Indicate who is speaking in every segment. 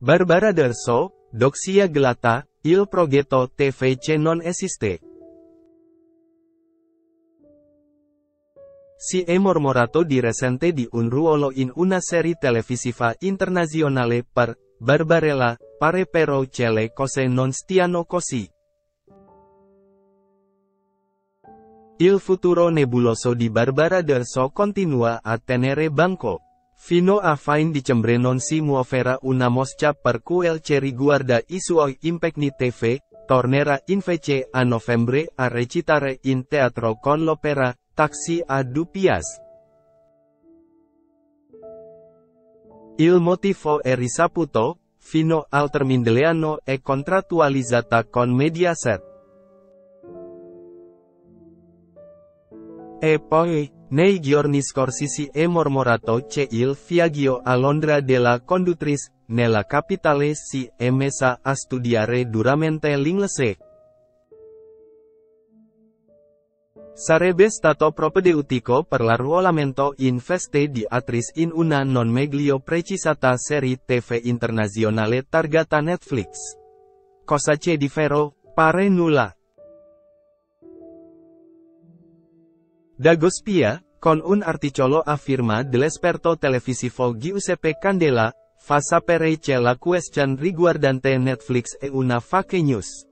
Speaker 1: Barbara D'Urso, Doxia Gelata, Il Progetto TVC non esiste. Si è mormorato di recente di un ruolo in una serie televisiva internazionale per Barbarella, pare però che le cose non stiano così. Il futuro nebuloso di Barbara D'Urso continua a tenere banco. Fino a fin dicembre non si muoverà una mosca per quel che riguarda i suoi impegni TV, tornerà invece a novembre a recitare in teatro con l'opera Taxi a Dupias. Il motivo è risaputo, fino al termine dell'anno è contrattualizzata con Mediaset. E poi, nei giorni scorsi si è mormorato che il viaggio a Londra della conduttrice, nella capitale si è messa a studiare duramente l'inglese. Sarebbe stato propedeutico per l'arruolamento in feste di attrice in una non meglio precisata serie TV internazionale targata Netflix. Cosa c'è di vero? Pare nulla. Dagospia, con un articolo afirma dell'esperto televisivo Giuseppe Candela, fa sapere che la question riguardante Netflix è una fake news.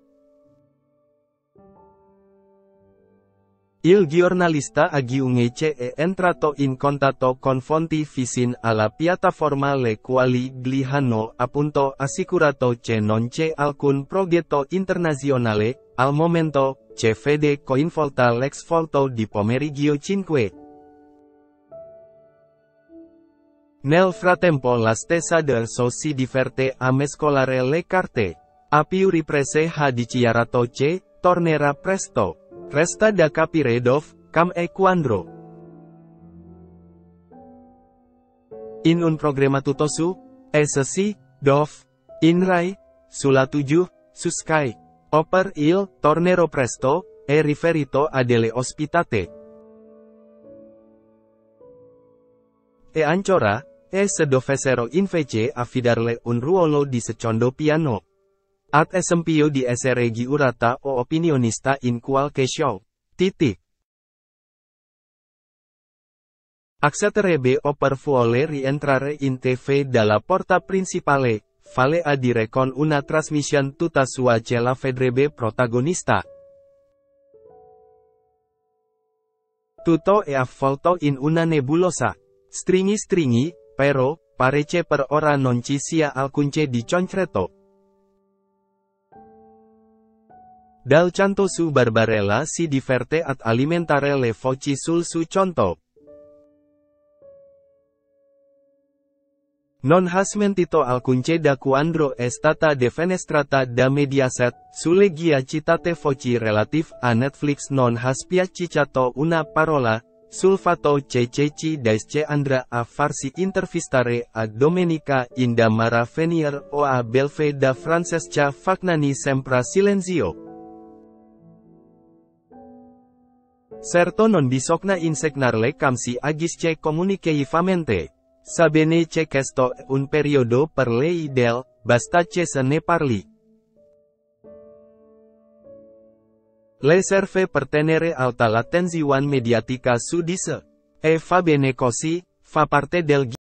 Speaker 1: Il giornalista Agiungece è entrato in contatto con fonti vicine alla piattaforma le quali gli hanno appunto assicurato che non c'è alcun progetto internazionale, al momento, vede coinvolta l'ex volto di Pomeriggio 5. Nel frattempo la stessa D'Urso si diverte a mescolare le carte. A più riprese ha dichiarato che, tornerà presto. Resta da capire dove, cam e quando. In un programma tutto su, SC, dove, in Rai, sulla 7, su Sky. Oper il, tornero presto, è riferito a delle ospitate. E ancora, e se dovessero invece affidarle un ruolo di secondo piano. Ad esempio di essere giurata o opinionista in qualche show. Titik. Accetterebbe o per rientrare in TV dalla porta principale, vale a dire una trasmission tutta sua che la protagonista. Tutto è avvolto in una nebulosa. Stringi stringi, però, pare che per ora non ci sia alcunché di concreto. Dal canto su Barbarella si diverte ad alimentare le voci sul su conto. Non has mentito alcunché da quando è stata defenestrata da Mediaset, sulle citate voci relatif a Netflix non has piaccicato una parola, sul fatto che ceci daisce andrà a farsi intervistare a Domenica Inda Mara Venier o a Belve da Francesca Fagnani sempra silenzio. Certo non bisogna insegnarle come si agisce comunicativamente. Sabene che questo un periodo per lei del, basta che se ne parli. Le serve per tenere alta l'attenzione mediatica su di. E fa bene così, fa parte del